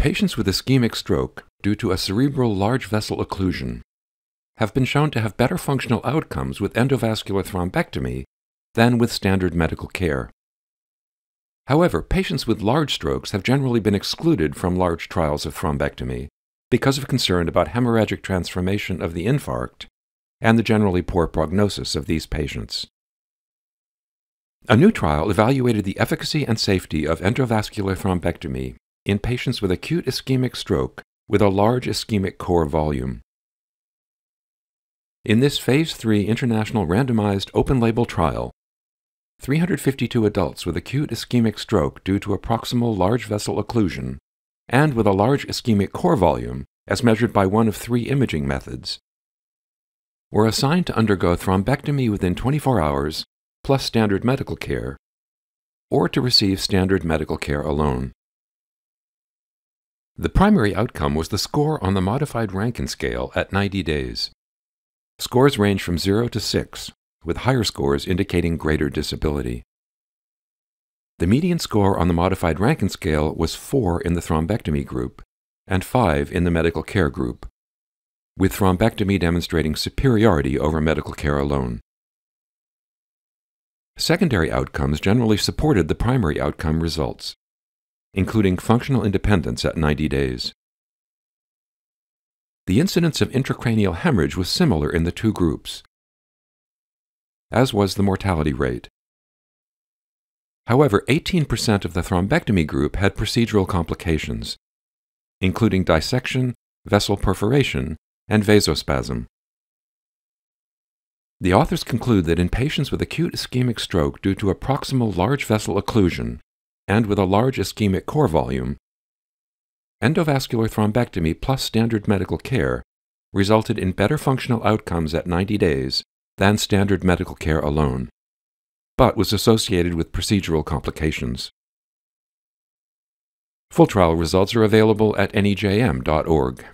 Patients with ischemic stroke due to a cerebral large vessel occlusion have been shown to have better functional outcomes with endovascular thrombectomy than with standard medical care. However, patients with large strokes have generally been excluded from large trials of thrombectomy because of concern about hemorrhagic transformation of the infarct and the generally poor prognosis of these patients. A new trial evaluated the efficacy and safety of endovascular thrombectomy in patients with acute ischemic stroke with a large ischemic core volume. In this Phase 3 international randomized open label trial, 352 adults with acute ischemic stroke due to a proximal large vessel occlusion and with a large ischemic core volume, as measured by one of three imaging methods, were assigned to undergo thrombectomy within 24 hours plus standard medical care, or to receive standard medical care alone. The primary outcome was the score on the modified Rankin scale at 90 days. Scores range from 0 to 6, with higher scores indicating greater disability. The median score on the modified Rankin scale was 4 in the thrombectomy group and 5 in the medical care group, with thrombectomy demonstrating superiority over medical care alone. Secondary outcomes generally supported the primary outcome results, including functional independence at 90 days. The incidence of intracranial hemorrhage was similar in the two groups, as was the mortality rate. However, 18% of the thrombectomy group had procedural complications, including dissection, vessel perforation, and vasospasm. The authors conclude that in patients with acute ischemic stroke due to a proximal large vessel occlusion and with a large ischemic core volume, endovascular thrombectomy plus standard medical care resulted in better functional outcomes at 90 days than standard medical care alone, but was associated with procedural complications. Full trial results are available at nejm.org.